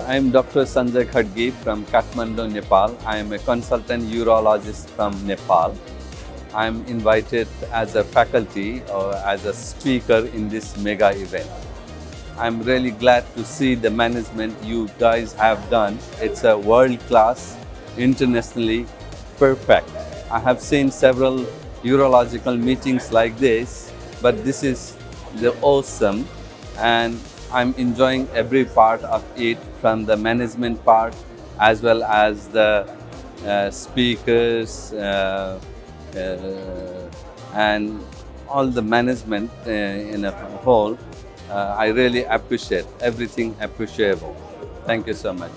I am Dr. Sanjay Khadgi from Kathmandu, Nepal. I am a consultant urologist from Nepal. I am invited as a faculty or as a speaker in this mega event. I'm really glad to see the management you guys have done. It's a world class, internationally perfect. I have seen several urological meetings like this, but this is the awesome and I'm enjoying every part of it from the management part as well as the uh, speakers uh, uh, and all the management uh, in a whole. Uh, I really appreciate everything appreciable. Thank you so much.